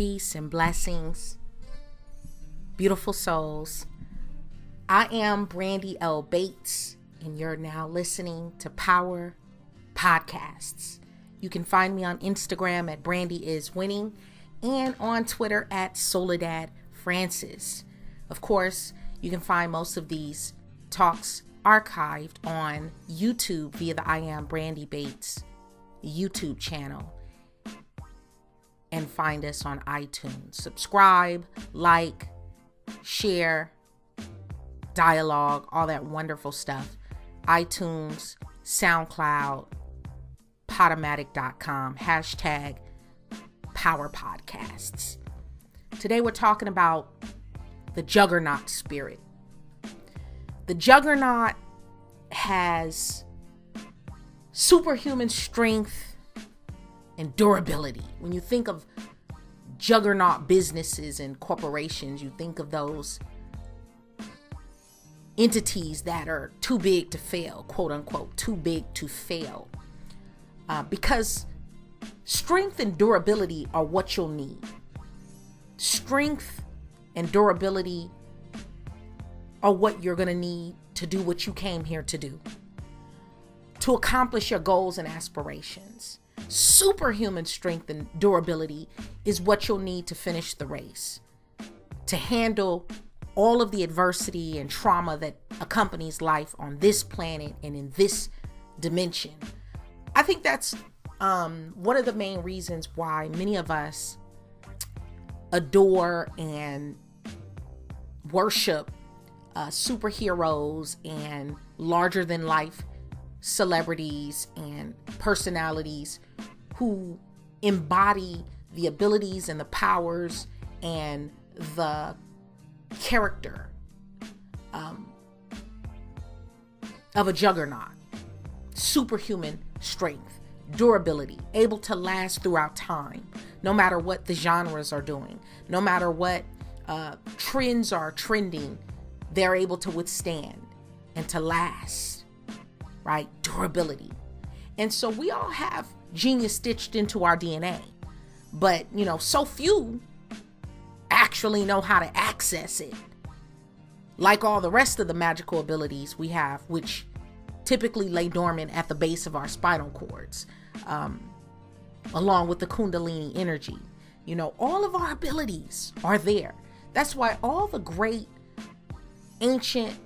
peace and blessings, beautiful souls. I am Brandi L. Bates, and you're now listening to Power Podcasts. You can find me on Instagram at Brandi is Winning and on Twitter at Soledad Francis. Of course, you can find most of these talks archived on YouTube via the I Am Brandi Bates YouTube channel and find us on iTunes. Subscribe, like, share, dialogue, all that wonderful stuff. iTunes, SoundCloud, Podomatic.com, hashtag Power Podcasts. Today we're talking about the Juggernaut spirit. The Juggernaut has superhuman strength and durability. When you think of juggernaut businesses and corporations, you think of those entities that are too big to fail, quote unquote, too big to fail. Uh, because strength and durability are what you'll need. Strength and durability are what you're going to need to do what you came here to do, to accomplish your goals and aspirations. Superhuman strength and durability is what you'll need to finish the race, to handle all of the adversity and trauma that accompanies life on this planet and in this dimension. I think that's um, one of the main reasons why many of us adore and worship uh, superheroes and larger than life celebrities and personalities who embody the abilities and the powers and the character um, of a juggernaut. Superhuman strength, durability, able to last throughout time, no matter what the genres are doing, no matter what uh, trends are trending, they're able to withstand and to last, right? Durability. And so we all have genius stitched into our DNA. But, you know, so few actually know how to access it. Like all the rest of the magical abilities we have, which typically lay dormant at the base of our spinal cords, um, along with the Kundalini energy. You know, all of our abilities are there. That's why all the great ancient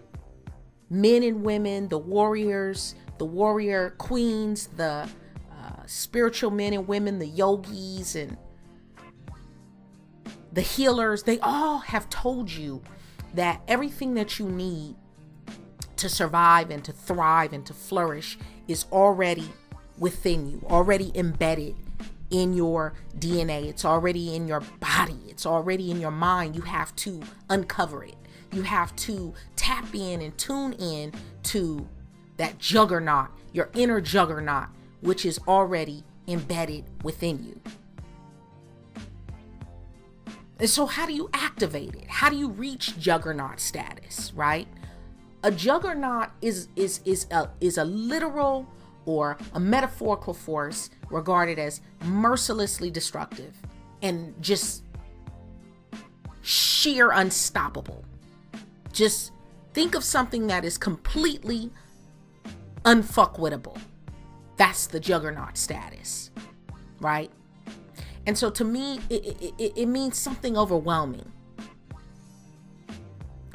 men and women, the warriors, the warrior queens, the uh, spiritual men and women, the yogis and the healers, they all have told you that everything that you need to survive and to thrive and to flourish is already within you, already embedded in your DNA. It's already in your body. It's already in your mind. You have to uncover it. You have to tap in and tune in to that juggernaut, your inner juggernaut which is already embedded within you. And so, how do you activate it? How do you reach juggernaut status, right? A juggernaut is is is a is a literal or a metaphorical force regarded as mercilessly destructive and just sheer unstoppable. Just think of something that is completely unfuckwittable. That's the juggernaut status, right? And so to me, it, it, it means something overwhelming.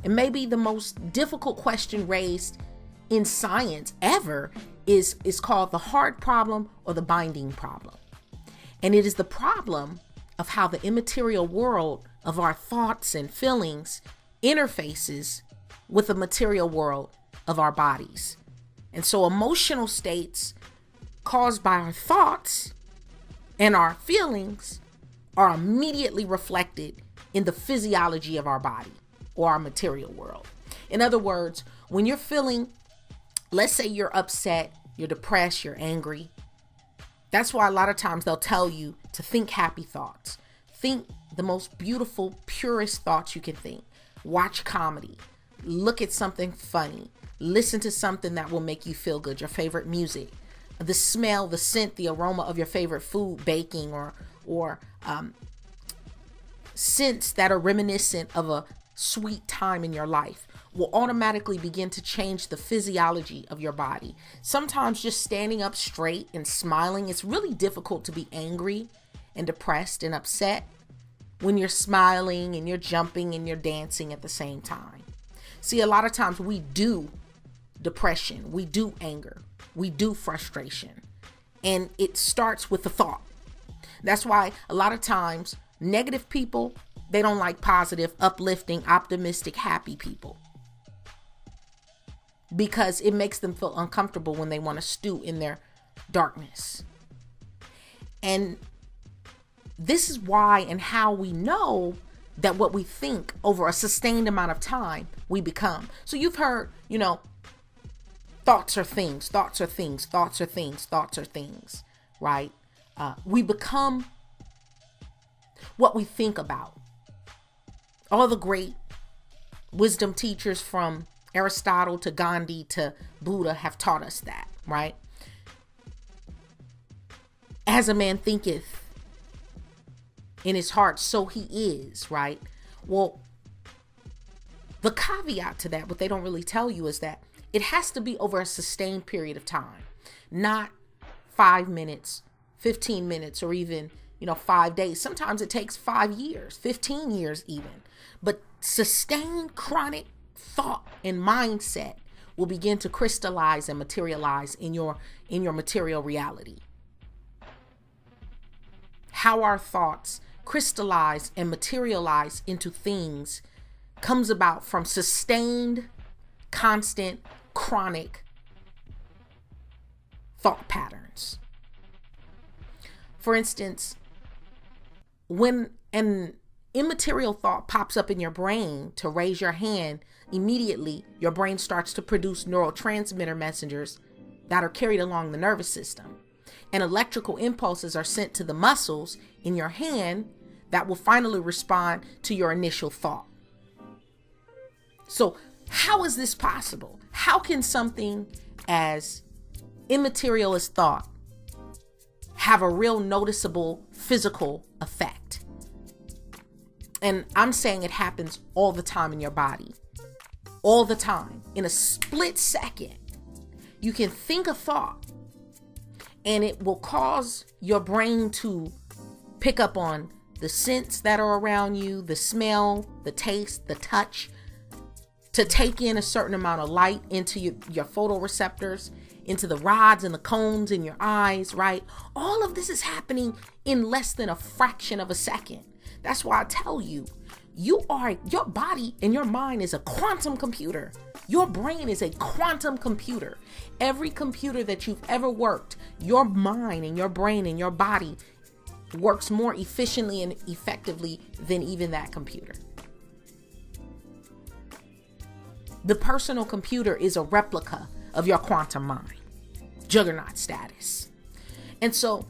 And maybe the most difficult question raised in science ever is, is called the hard problem or the binding problem. And it is the problem of how the immaterial world of our thoughts and feelings interfaces with the material world of our bodies. And so emotional states caused by our thoughts and our feelings are immediately reflected in the physiology of our body or our material world. In other words, when you're feeling, let's say you're upset, you're depressed, you're angry, that's why a lot of times they'll tell you to think happy thoughts. Think the most beautiful, purest thoughts you can think. Watch comedy. Look at something funny. Listen to something that will make you feel good, your favorite music the smell, the scent, the aroma of your favorite food, baking or or um, scents that are reminiscent of a sweet time in your life will automatically begin to change the physiology of your body. Sometimes just standing up straight and smiling, it's really difficult to be angry and depressed and upset when you're smiling and you're jumping and you're dancing at the same time. See, a lot of times we do depression, we do anger, we do frustration, and it starts with the thought. That's why a lot of times negative people, they don't like positive, uplifting, optimistic, happy people because it makes them feel uncomfortable when they want to stew in their darkness. And this is why and how we know that what we think over a sustained amount of time we become. So you've heard, you know, thoughts are things, thoughts are things, thoughts are things, thoughts are things, right? Uh, we become what we think about. All the great wisdom teachers from Aristotle to Gandhi to Buddha have taught us that, right? As a man thinketh in his heart, so he is, right? Well, the caveat to that, what they don't really tell you is that it has to be over a sustained period of time, not five minutes, 15 minutes, or even, you know, five days. Sometimes it takes five years, 15 years, even. But sustained chronic thought and mindset will begin to crystallize and materialize in your in your material reality how our thoughts crystallize and materialize into things comes about from sustained constant chronic thought patterns for instance when an immaterial thought pops up in your brain to raise your hand immediately your brain starts to produce neurotransmitter messengers that are carried along the nervous system. And electrical impulses are sent to the muscles in your hand that will finally respond to your initial thought. So, how is this possible? How can something as immaterial as thought have a real noticeable physical effect? And I'm saying it happens all the time in your body all the time in a split second. You can think a thought and it will cause your brain to pick up on the scents that are around you, the smell, the taste, the touch, to take in a certain amount of light into your, your photoreceptors, into the rods and the cones in your eyes, right? All of this is happening in less than a fraction of a second. That's why I tell you, you are your body and your mind is a quantum computer. Your brain is a quantum computer. Every computer that you've ever worked, your mind and your brain and your body works more efficiently and effectively than even that computer. The personal computer is a replica of your quantum mind, juggernaut status. And so,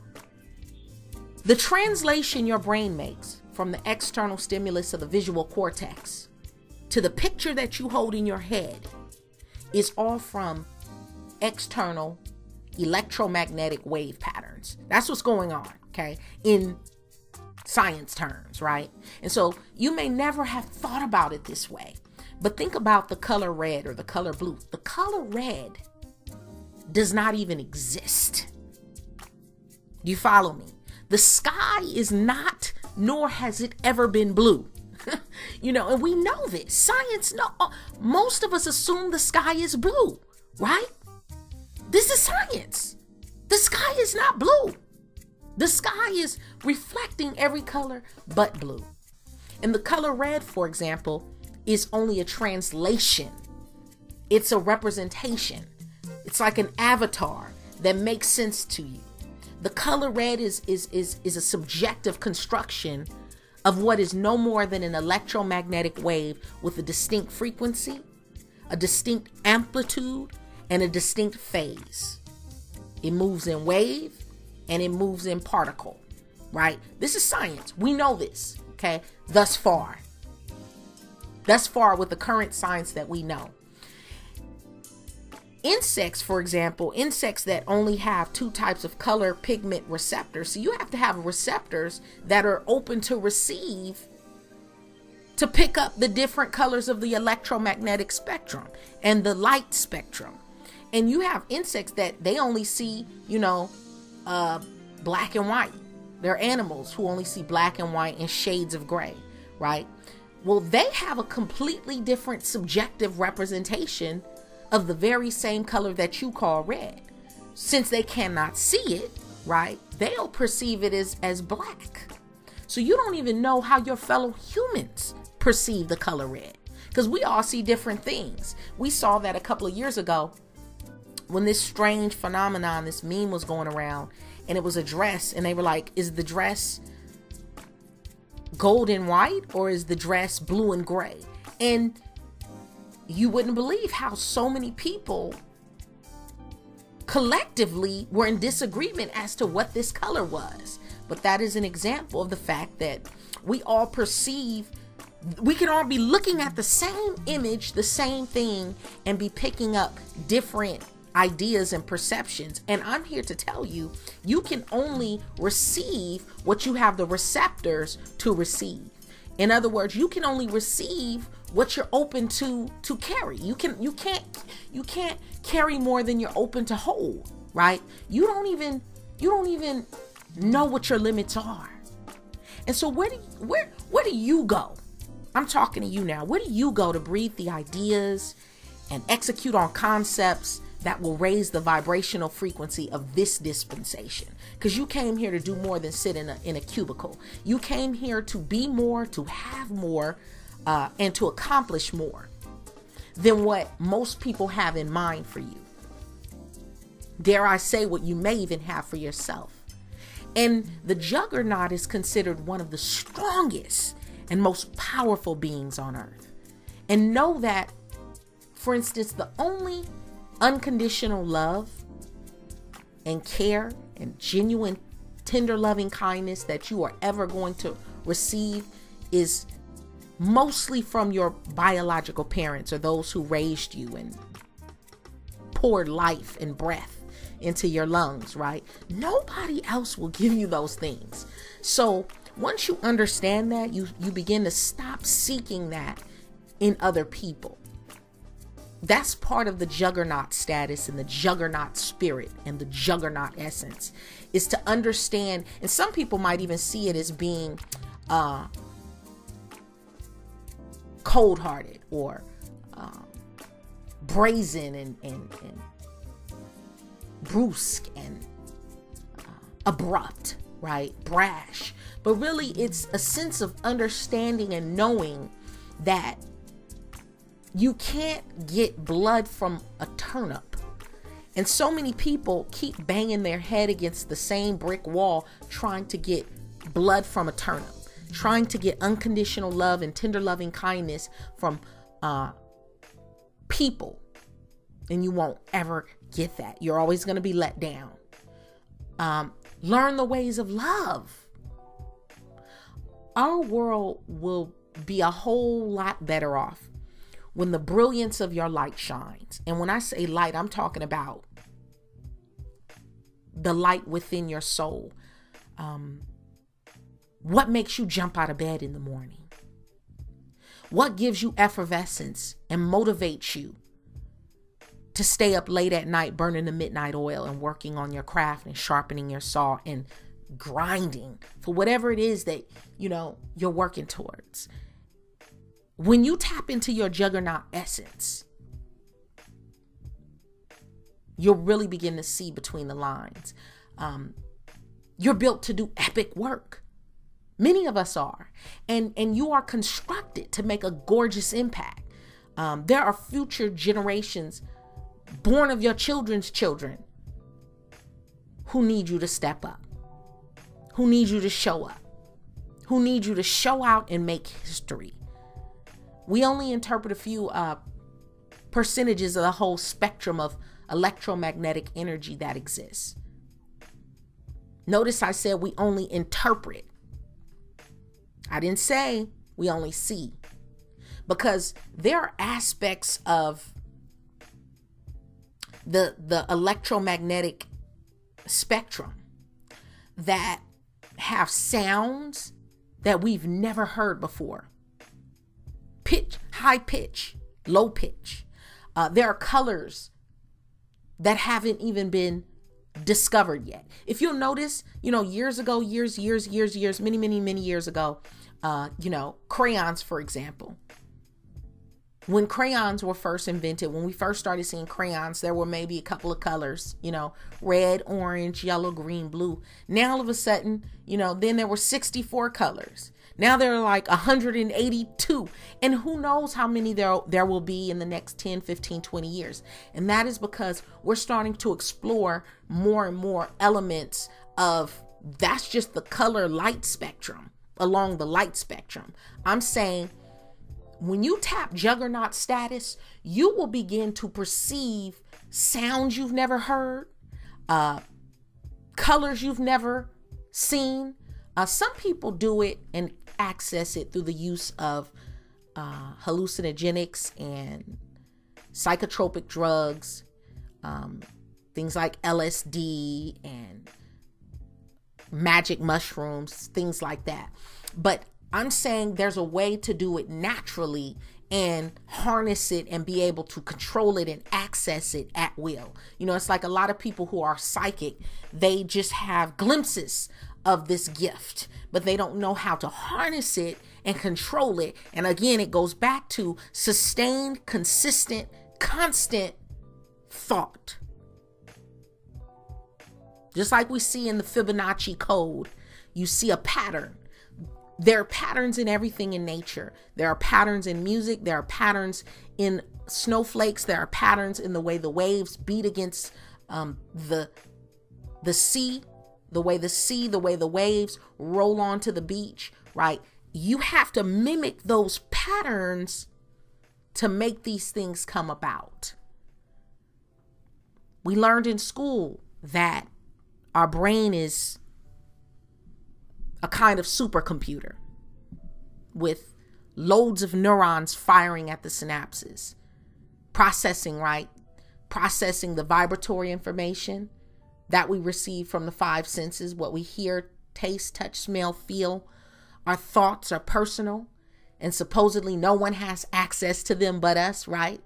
the translation your brain makes from the external stimulus of the visual cortex to the picture that you hold in your head is all from external electromagnetic wave patterns. That's what's going on, okay, in science terms, right? And so you may never have thought about it this way, but think about the color red or the color blue. The color red does not even exist. Do you follow me? The sky is not nor has it ever been blue. you know, and we know this. Science, no, uh, most of us assume the sky is blue, right? This is science. The sky is not blue. The sky is reflecting every color but blue. And the color red, for example, is only a translation, it's a representation. It's like an avatar that makes sense to you. The color red is is is is a subjective construction of what is no more than an electromagnetic wave with a distinct frequency, a distinct amplitude, and a distinct phase. It moves in wave and it moves in particle, right? This is science. We know this, okay? Thus far. Thus far with the current science that we know insects for example insects that only have two types of color pigment receptors so you have to have receptors that are open to receive to pick up the different colors of the electromagnetic spectrum and the light spectrum. And you have insects that they only see, you know, uh, black and white. They're animals who only see black and white and shades of gray, right? Well, they have a completely different subjective representation of the very same color that you call red. Since they cannot see it, right? They'll perceive it as, as black. So you don't even know how your fellow humans perceive the color red because we all see different things. We saw that a couple of years ago when this strange phenomenon, this meme was going around and it was a dress and they were like, is the dress gold and white or is the dress blue and gray? And you wouldn't believe how so many people collectively were in disagreement as to what this color was. But that is an example of the fact that we all perceive we can all be looking at the same image, the same thing, and be picking up different ideas and perceptions. And I'm here to tell you, you can only receive what you have the receptors to receive. In other words, you can only receive what you're open to to carry. You can you can't you can't carry more than you're open to hold, right? You don't even you don't even know what your limits are. And so where do where where do you go I'm talking to you now. Where do you go to breathe the ideas and execute on concepts that will raise the vibrational frequency of this dispensation? Because you came here to do more than sit in a, in a cubicle. You came here to be more, to have more, uh, and to accomplish more than what most people have in mind for you. Dare I say, what you may even have for yourself. And the juggernaut is considered one of the strongest and most powerful beings on earth. And know that, for instance, the only unconditional love and care and genuine, tender, loving kindness that you are ever going to receive is mostly from your biological parents or those who raised you and poured life and breath into your lungs, right? Nobody else will give you those things. So once you understand that, you, you begin to stop seeking that in other people. That's part of the juggernaut status and the juggernaut spirit and the juggernaut essence is to understand, and some people might even see it as being uh, cold hearted or um, brazen and, and, and brusque and uh, abrupt, right? Brash but really it's a sense of understanding and knowing that you can't get blood from a turnip. And so many people keep banging their head against the same brick wall trying to get blood from a turnip, trying to get unconditional love and tender loving kindness from uh, people. And you won't ever get that. You're always going to be let down. Um, learn the ways of love our world will be a whole lot better off when the brilliance of your light shines. And when I say light, I'm talking about the light within your soul. Um, what makes you jump out of bed in the morning? What gives you effervescence and motivates you to stay up late at night burning the midnight oil and working on your craft and sharpening your saw and grinding for whatever it is that you know you're working towards when you tap into your juggernaut essence you'll really begin to see between the lines. Um, you're built to do epic work. Many of us are. And and you are constructed to make a gorgeous impact. Um, there are future generations born of your children's children who need you to step up who need you to show up, who need you to show out and make history. We only interpret a few uh, percentages of the whole spectrum of electromagnetic energy that exists. Notice I said we only interpret. I didn't say we only see. Because there are aspects of the the electromagnetic spectrum that have sounds that we've never heard before. Pitch, high pitch, low pitch. Uh, there are colors that haven't even been discovered yet. If you'll notice, you know, years ago, years, years, years, years, many, many, many years ago, uh, you know, crayons, for example. When crayons were first invented, when we first started seeing crayons, there were maybe a couple of colors, you know, red, orange, yellow, green, blue. Now all of a sudden, you know, then there were 64 colors. Now there are like 182. And who knows how many there, there will be in the next 10, 15, 20 years. And that is because we're starting to explore more and more elements of that's just the color light spectrum along the light spectrum. I'm saying when you tap juggernaut status, you will begin to perceive sounds you've never heard, uh, colors you've never seen. Uh, some people do it and access it through the use of uh, hallucinogenics and psychotropic drugs, um, things like LSD and magic mushrooms, things like that. But I'm saying there's a way to do it naturally and harness it and be able to control it and access it at will. You know, it's like a lot of people who are psychic, they just have glimpses of this gift, but they don't know how to harness it and control it. And again, it goes back to sustained, consistent, constant thought. Just like we see in the Fibonacci code, you see a pattern. There are patterns in everything in nature. There are patterns in music. There are patterns in snowflakes. There are patterns in the way the waves beat against um, the the sea the way the sea, the way the waves roll onto the beach, right? You have to mimic those patterns to make these things come about. We learned in school that our brain is a kind of supercomputer with loads of neurons firing at the synapses, processing, right? Processing the vibratory information, that we receive from the five senses what we hear, taste, touch, smell, feel. Our thoughts are personal, and supposedly no one has access to them but us, right?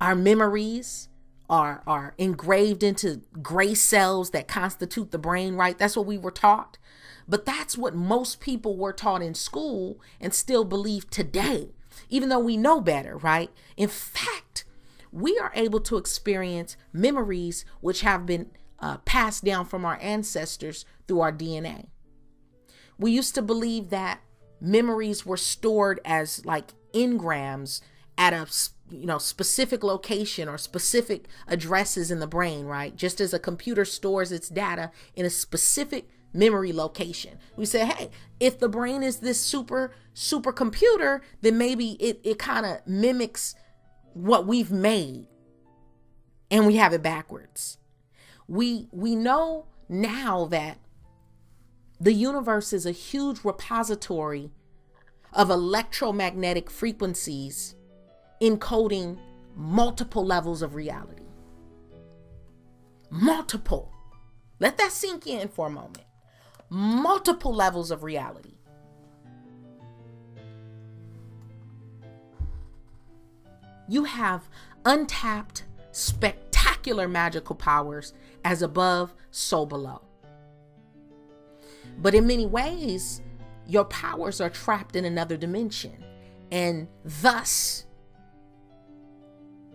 Our memories are, are engraved into gray cells that constitute the brain, right? That's what we were taught. But that's what most people were taught in school and still believe today, even though we know better, right? In fact, we are able to experience memories which have been uh, passed down from our ancestors through our DNA. We used to believe that memories were stored as like engrams at a you know specific location or specific addresses in the brain right? Just as a computer stores its data in a specific memory location. We say hey if the brain is this super super computer then maybe it, it kind of mimics what we've made and we have it backwards we we know now that the universe is a huge repository of electromagnetic frequencies encoding multiple levels of reality. Multiple. Let that sink in for a moment. Multiple levels of reality. You have untapped, magical powers as above, so below. But in many ways, your powers are trapped in another dimension and thus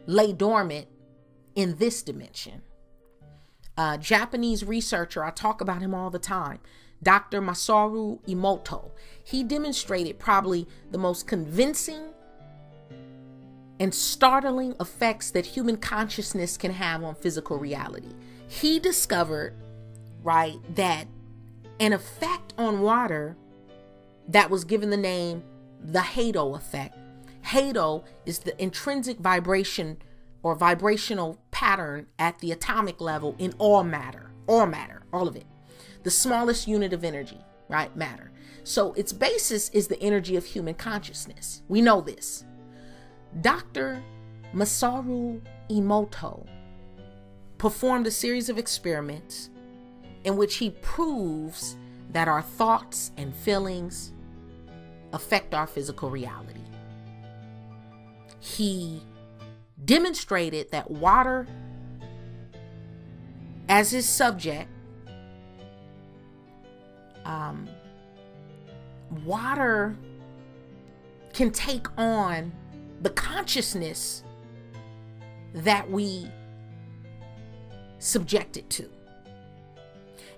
lay dormant in this dimension. A Japanese researcher, I talk about him all the time, Dr. Masaru Emoto, he demonstrated probably the most convincing and startling effects that human consciousness can have on physical reality he discovered, right, that an effect on water that was given the name the Hado effect. Hado is the intrinsic vibration or vibrational pattern at the atomic level in all matter, all matter, all of it. The smallest unit of energy, right? Matter. So its basis is the energy of human consciousness. We know this. Dr. Masaru Emoto performed a series of experiments in which he proves that our thoughts and feelings affect our physical reality. he demonstrated that water as his subject um, water can take on the consciousness that we subject it to.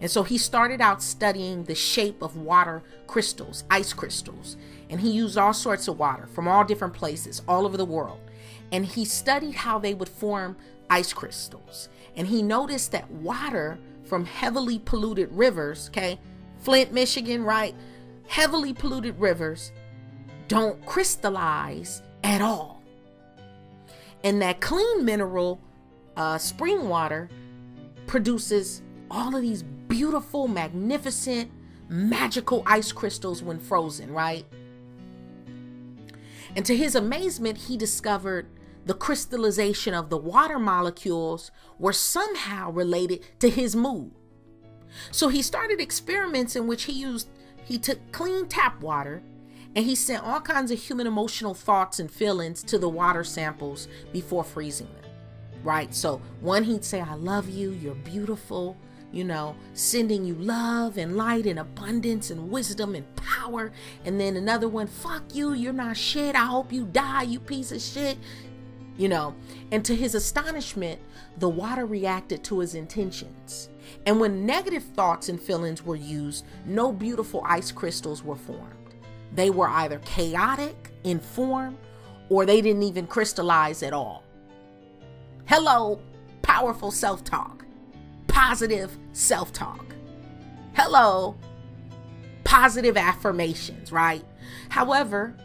And so he started out studying the shape of water crystals, ice crystals. And he used all sorts of water from all different places, all over the world. And he studied how they would form ice crystals. And he noticed that water from heavily polluted rivers, okay, Flint, Michigan, right? Heavily polluted rivers don't crystallize at all. And that clean mineral uh, spring water produces all of these beautiful, magnificent, magical ice crystals when frozen, right? And to his amazement, he discovered the crystallization of the water molecules were somehow related to his mood. So he started experiments in which he used he took clean tap water and he sent all kinds of human emotional thoughts and feelings to the water samples before freezing them. Right? So one he'd say I love you, you're beautiful, you know, sending you love and light and abundance and wisdom and power. And then another one, fuck you, you're not shit. I hope you die, you piece of shit you know. And to his astonishment, the water reacted to his intentions. And when negative thoughts and feelings were used, no beautiful ice crystals were formed. They were either chaotic in form or they didn't even crystallize at all. Hello, powerful self talk, positive self talk. Hello, positive affirmations, right? However,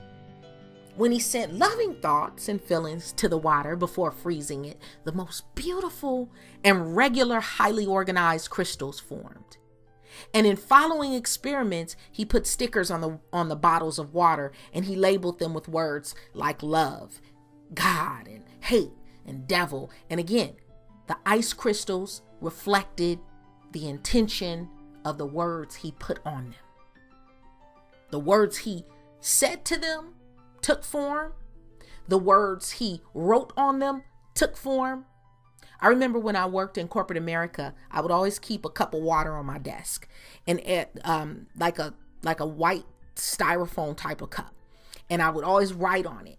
when he sent loving thoughts and feelings to the water before freezing it, the most beautiful and regular, highly organized crystals formed. And in following experiments, he put stickers on the on the bottles of water and he labeled them with words like love, God, and hate and devil. And again, the ice crystals reflected the intention of the words he put on them. The words he said to them took form. The words he wrote on them took form. I remember when I worked in corporate America, I would always keep a cup of water on my desk, and at um, like a like a white styrofoam type of cup, and I would always write on it.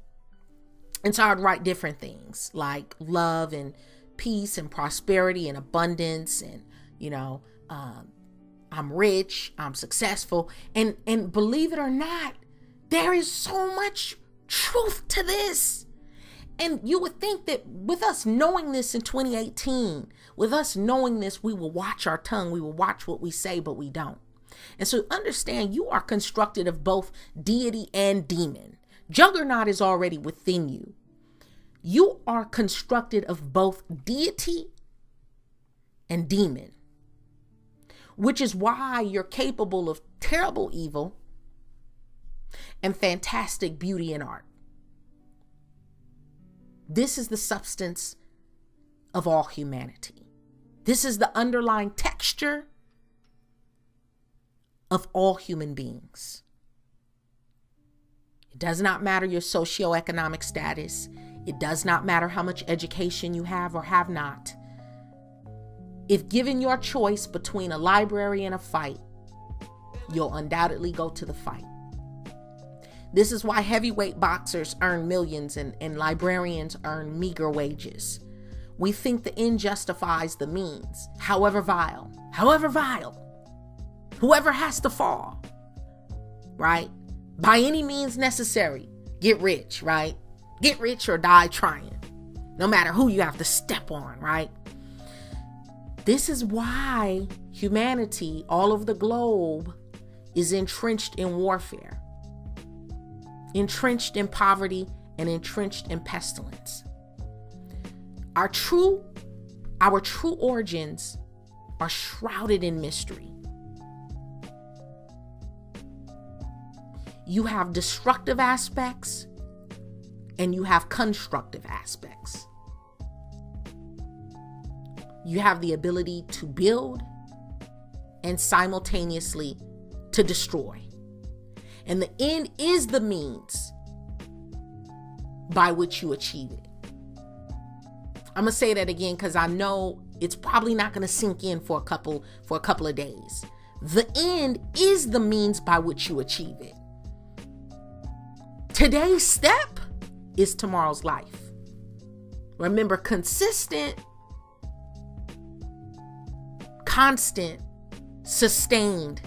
And so I'd write different things like love and peace and prosperity and abundance, and you know, um, I'm rich, I'm successful, and and believe it or not, there is so much truth to this. And you would think that with us knowing this in 2018, with us knowing this, we will watch our tongue, we will watch what we say, but we don't. And so understand you are constructed of both deity and demon. Juggernaut is already within you. You are constructed of both deity and demon, which is why you're capable of terrible evil and fantastic beauty and art. This is the substance of all humanity. This is the underlying texture of all human beings. It does not matter your socioeconomic status. It does not matter how much education you have or have not. If given your choice between a library and a fight, you'll undoubtedly go to the fight. This is why heavyweight boxers earn millions and, and librarians earn meager wages. We think the end justifies the means, however vile, however vile. Whoever has to fall, right? By any means necessary, get rich, right? Get rich or die trying, no matter who you have to step on, right? This is why humanity all over the globe is entrenched in warfare entrenched in poverty and entrenched in pestilence. Our true our true origins are shrouded in mystery. You have destructive aspects and you have constructive aspects. You have the ability to build and simultaneously to destroy. And the end is the means by which you achieve it. I'm gonna say that again because I know it's probably not gonna sink in for a couple for a couple of days. The end is the means by which you achieve it. Today's step is tomorrow's life. Remember, consistent, constant, sustained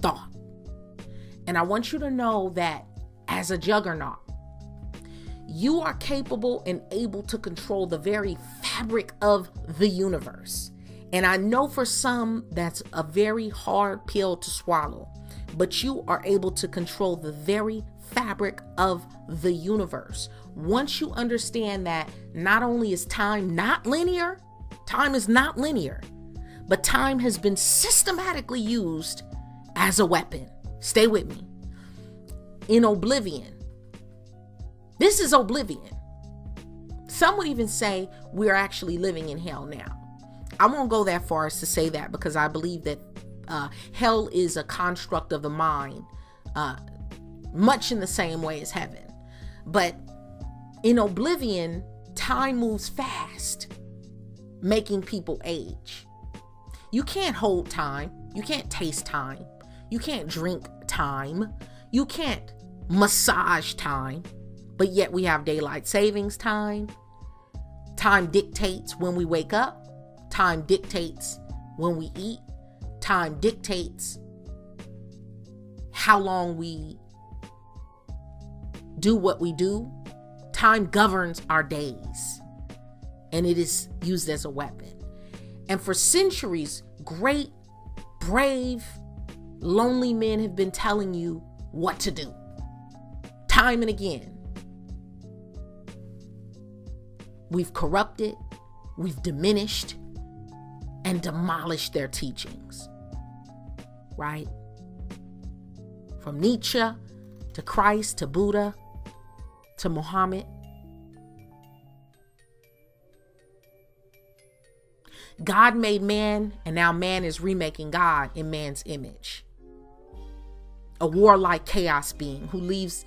thought. And I want you to know that as a juggernaut, you are capable and able to control the very fabric of the universe. And I know for some that's a very hard pill to swallow, but you are able to control the very fabric of the universe. Once you understand that not only is time not linear, time is not linear, but time has been systematically used as a weapon. Stay with me. In oblivion. This is oblivion. Some would even say we're actually living in hell now. I won't go that far as to say that because I believe that uh, hell is a construct of the mind, uh, much in the same way as heaven. But in oblivion, time moves fast, making people age. You can't hold time, you can't taste time, you can't drink time, you can't massage time, but yet we have daylight savings time. Time dictates when we wake up Time dictates when we eat, time dictates how long we do what we do. Time governs our days, and it is used as a weapon. And for centuries, great, brave, lonely men have been telling you what to do, time and again. We've corrupted, we've diminished, and demolished their teachings. Right? From Nietzsche to Christ to Buddha to Muhammad. God made man, and now man is remaking God in man's image. A warlike chaos being who leaves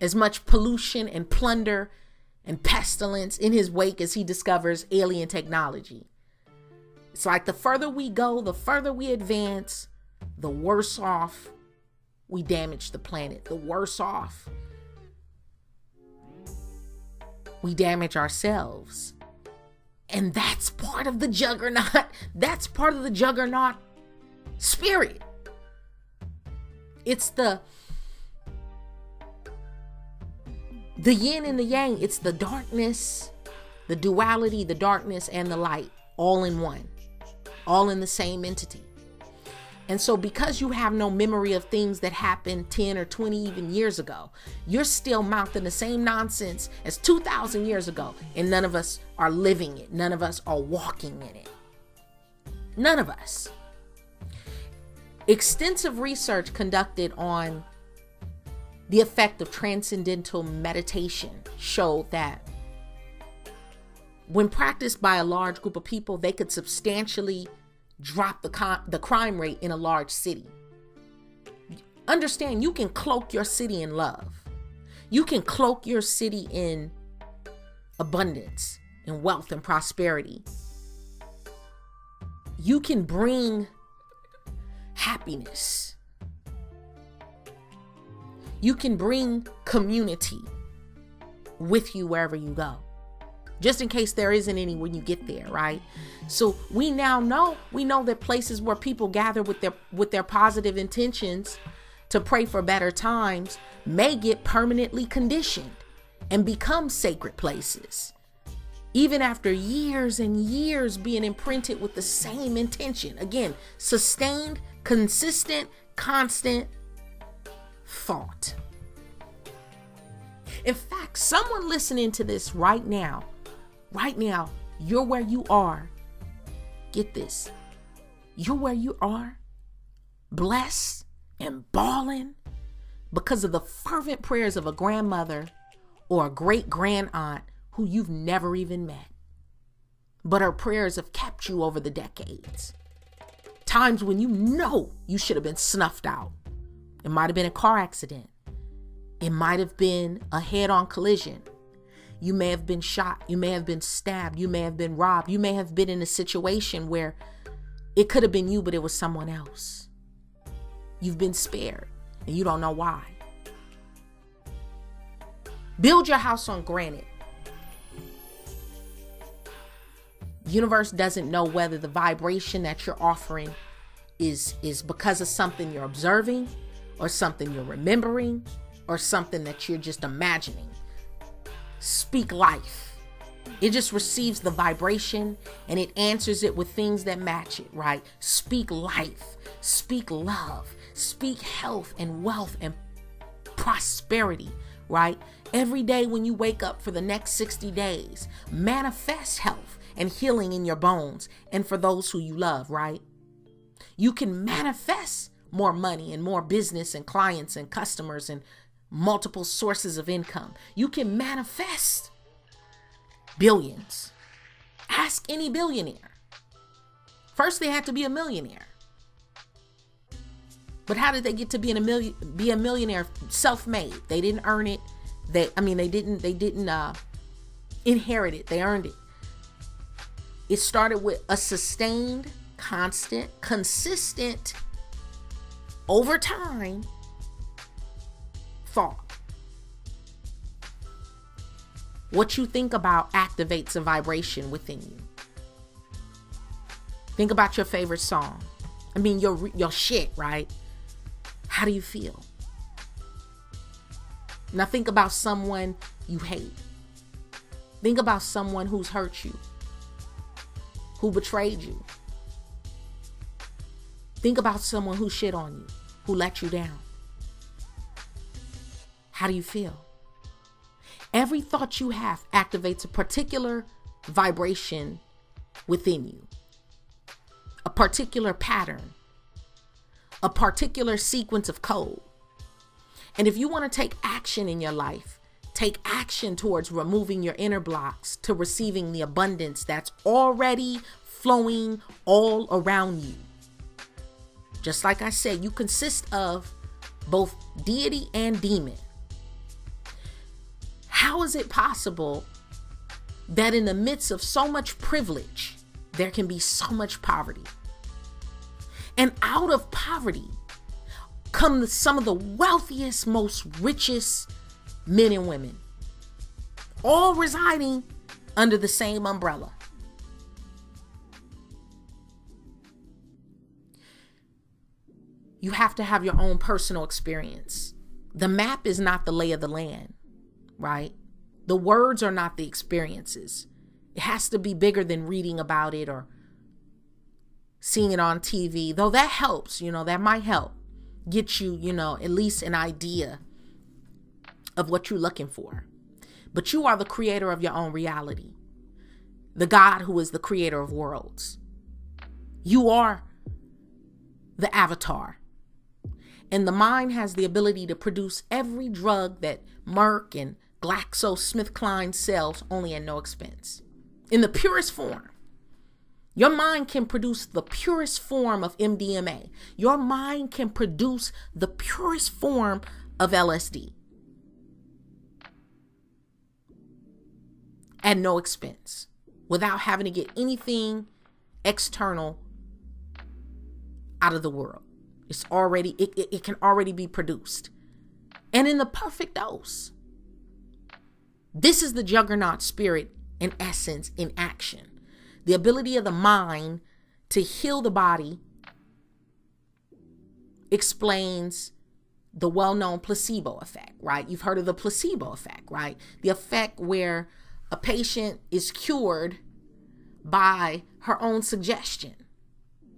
as much pollution and plunder and pestilence in his wake as he discovers alien technology. It's like the further we go, the further we advance, the worse off we damage the planet, the worse off we damage ourselves. And that's part of the juggernaut. That's part of the juggernaut spirit. It's the the yin and the yang. It's the darkness, the duality, the darkness and the light all in one all in the same entity. And so, because you have no memory of things that happened 10 or 20 even years ago, you're still mouthing the same nonsense as 2,000 years ago, and none of us are living it. None of us are walking in it. None of us. Extensive research conducted on the effect of transcendental meditation showed that when practiced by a large group of people, they could substantially drop the, con- the crime rate in a large city. Understand, you can cloak your city in love. You can cloak your city in abundance and wealth and prosperity. You can bring happiness. You can bring community with you wherever you go just in case there isn't any when you get there right so we now know we know that places where people gather with their with their positive intentions to pray for better times may get permanently conditioned and become sacred places even after years and years being imprinted with the same intention again sustained consistent constant thought in fact someone listening to this right now right now, you're where you are. Get this. You're where you are, blessed and bawling because of the fervent prayers of a grandmother or a great grand aunt who you've never even met. But her prayers have kept you over the decades. Times when you know you should have been snuffed out. It might have been a car accident. It might have been a head on collision. You may have been shot. You may have been stabbed. You may have been robbed. You may have been in a situation where it could have been you, but it was someone else. You've been spared and you don't know why. Build your house on granite. Universe doesn't know whether the vibration that you're offering is is because of something you're observing or something you're remembering or something that you're just imagining. Speak life. It just receives the vibration and it answers it with things that match it, right? Speak life, speak love, speak health and wealth and prosperity, right? Every day when you wake up for the next 60 days, manifest health and healing in your bones and for those who you love, right? You can manifest more money and more business and clients and customers and multiple sources of income. You can manifest billions. Ask any billionaire. First, they had to be a millionaire. But how did they get to be a million be a millionaire self-made? They didn't earn it. They I mean they didn't they didn't uh inherit it. They earned it. It started with a sustained, constant, consistent over time thought. What you think about activates a vibration within you. Think about your favorite song. I mean your your shit, right? How do you feel? Now think about someone you hate. Think about someone who's hurt you, who betrayed you. Think about someone who shit on you, who let you down. How do you feel? Every thought you have activates a particular vibration within you, a particular pattern a particular sequence of code. And if you want to take action in your life, take action towards removing your inner blocks to receiving the abundance that's already flowing all around you. Just like I said, you consist of both deity and demon. How is it possible that in the midst of so much privilege, there can be so much poverty? And out of poverty come some of the wealthiest, most richest men and women, all residing under the same umbrella. You have to have your own personal experience. The map is not the lay of the land, right? The words are not the experiences. It has to be bigger than reading about it or seeing it on TV, though that helps, you know, that might help get you, you know, at least an idea of what you're looking for. But you are the creator of your own reality, the God who is the creator of worlds. You are the avatar. And the mind has the ability to produce every drug that Merck and GlaxoSmithKline sells only at no expense in the purest form. Your mind can produce the purest form of MDMA. Your mind can produce the purest form of LSD at no expense without having to get anything external out of the world. It's already, it, it, it can already be produced and in the perfect dose. This is the juggernaut spirit in essence, in action the ability of the mind to heal the body explains the well known placebo effect, right? You've heard of the placebo effect, right? The effect where a patient is cured by her own suggestion.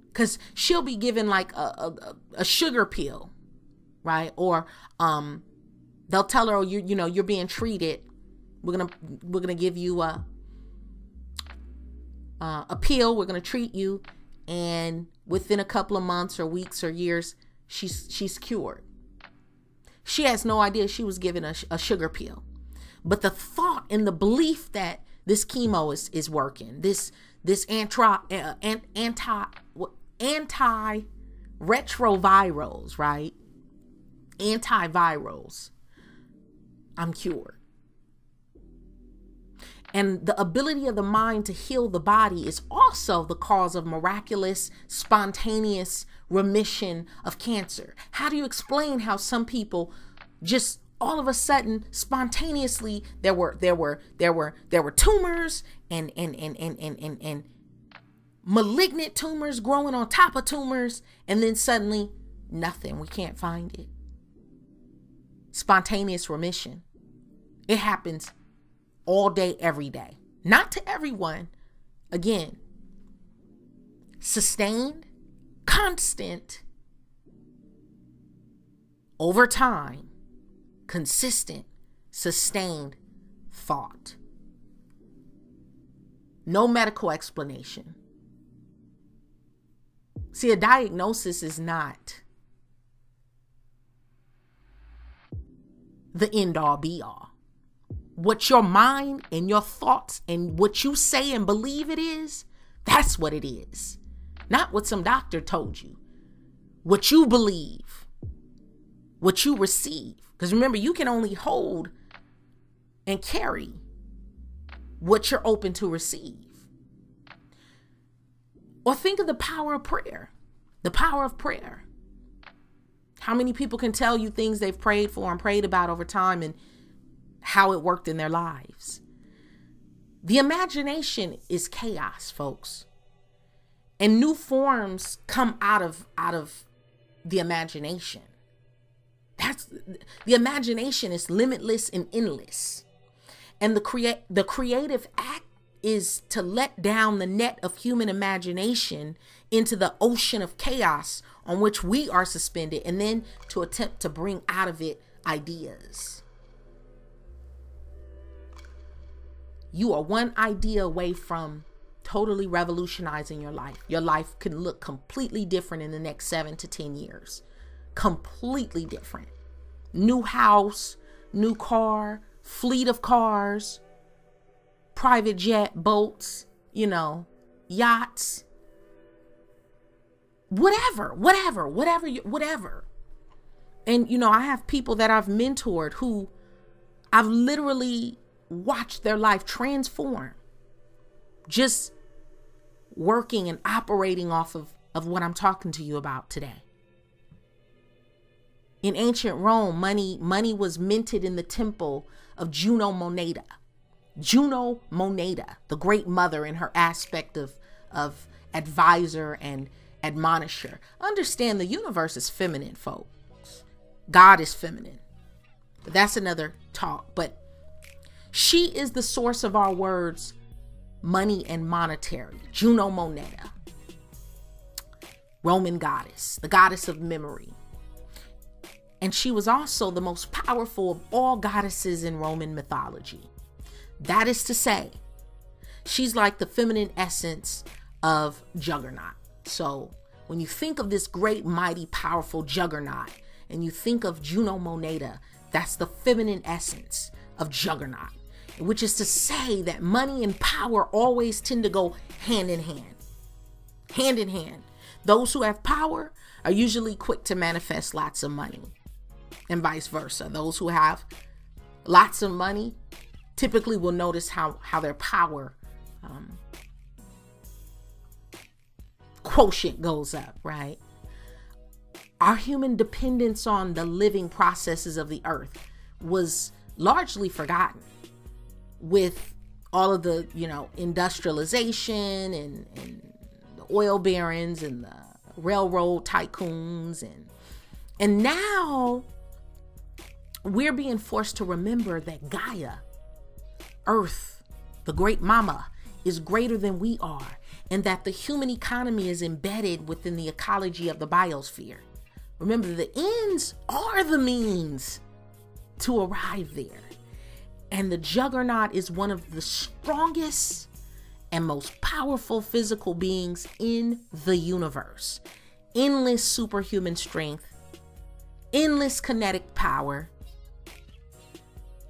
Because she'll be given like a, a, a, sugar pill, right? Or um, they'll tell her, oh, you you know, you're being treated. We're gonna we're gonna give you a uh, appeal. We're going to treat you, and within a couple of months or weeks or years, she's she's cured. She has no idea she was given a, a sugar pill, but the thought and the belief that this chemo is is working, this this anti uh, anti anti retrovirals, right? Antivirals. I'm cured. And the ability of the mind to heal the body is also the cause of miraculous, spontaneous remission of cancer. How do you explain how some people just all of a sudden spontaneously there were there were there were there were tumors and and and and and and, and malignant tumors growing on top of tumors and then suddenly nothing. We can't find it. Spontaneous remission. It happens all day every day. Not to everyone. Again sustained constant over time consistent, sustained thought. No medical explanation. See, a diagnosis is not the end all be all. What your mind and your thoughts and what you say and believe it is, that's what it is. Not what some doctor told you. What you believe, what you receive. Because remember, you can only hold and carry what you're open to receive. Or think of the power of prayer. The power of prayer. How many people can tell you things they've prayed for and prayed about over time and how it worked in their lives? The imagination is chaos, folks. And new forms come out of out of the imagination. That's the imagination is limitless and endless. And the create the creative act is to let down the net of human imagination into the ocean of chaos on which we are suspended and then to attempt to bring out of it ideas. You are one idea away from totally revolutionizing your life. Your life can look completely different in the next seven to 10 years completely different. New house, new car, fleet of cars, private jet, boats, you know, yachts, whatever, whatever, whatever, whatever. And, you know, I have people that I've mentored who I've literally watched their life transform just working and operating off of, of what I'm talking to you about today. In ancient Rome, money money was minted in the temple of Juno Moneta. Juno Moneta, the great mother in her aspect of of advisor and admonisher. Understand the universe is feminine, folks. God is feminine. That's another talk, but she is the source of our words money and monetary. Juno Moneta. Roman goddess, the goddess of memory, and she was also the most powerful of all goddesses in Roman mythology. That is to say, she's like the feminine essence of Juggernaut. So when you think of this great, mighty, powerful Juggernaut, and you think of Juno Moneta, that's the feminine essence of Juggernaut, which is to say that money and power always tend to go hand in hand. Hand in hand. Those who have power are usually quick to manifest lots of money and vice versa. Those who have lots of money typically will notice how how their power um, quotient goes up, right? Our human dependence on the living processes of the earth was largely forgotten with all of the, you know, industrialization and, and the oil barons and the railroad tycoons and and now we're being forced to remember that Gaia, Earth, the great mama, is greater than we are, and that the human economy is embedded within the ecology of the biosphere. Remember, the ends are the means to arrive there. And the juggernaut is one of the strongest and most powerful physical beings in the universe. Endless superhuman strength, endless kinetic power,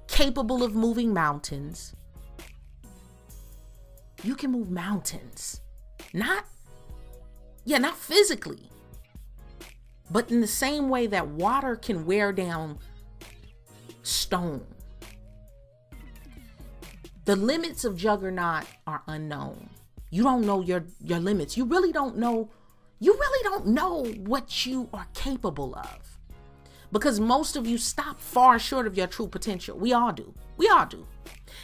capable of moving mountains. You can move mountains. Not, yeah, not physically, but in the same way that water can wear down stone. The limits of Juggernaut are unknown. You don't know your your limits. You really don't know you really don't know what you are capable of. Because most of you stop far short of your true potential. We all do. We all do.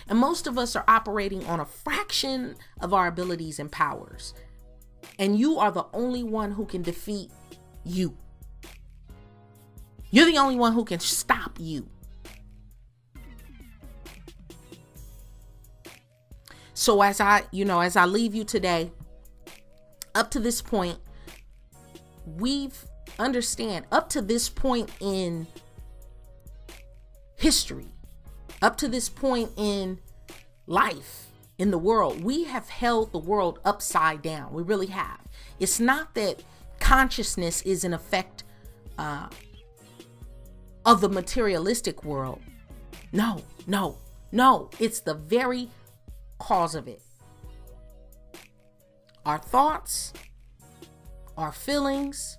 And most of us are operating on a fraction of our abilities and powers. And you are the only one who can defeat you. You're the only one who can stop you. So as I, you know, as I leave you today, up to this point, we've understand up to this point in history, up to this point in life, in the world, we have held the world upside down. We really have. It's not that consciousness is an effect uh, of the materialistic world. No, no, no. It's the very cause of it. Our thoughts, our feelings,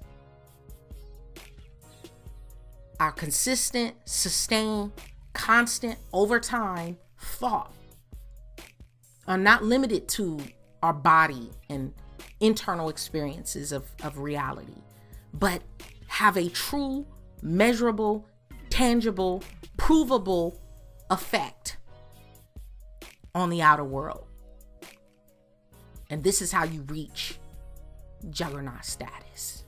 our consistent, sustained, constant, over time thought are not limited to our body and internal experiences of, of reality, but have a true, measurable, tangible, provable effect on the outer world. And this is how you reach juggernaut status.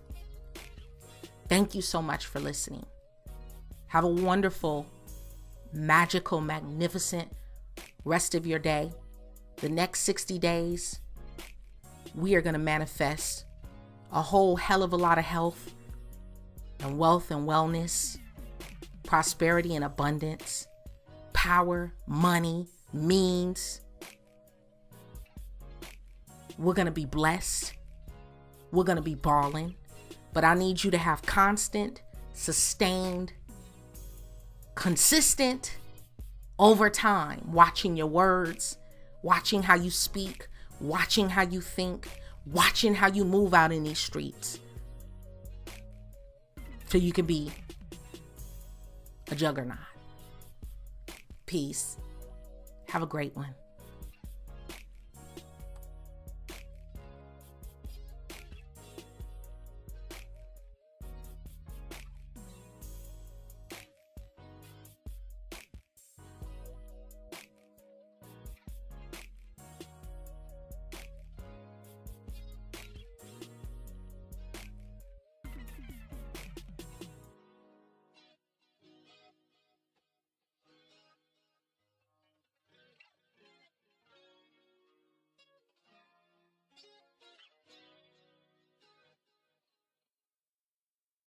Thank you so much for listening. Have a wonderful, magical, magnificent rest of your day. The next 60 days, we are going to manifest a whole hell of a lot of health and wealth and wellness, prosperity and abundance, power, money, means. We're going to be blessed. We're going to be balling. But I need you to have constant, sustained, consistent over time, watching your words, watching how you speak, watching how you think, watching how you move out in these streets. So you can be a juggernaut. Peace. Have a great one.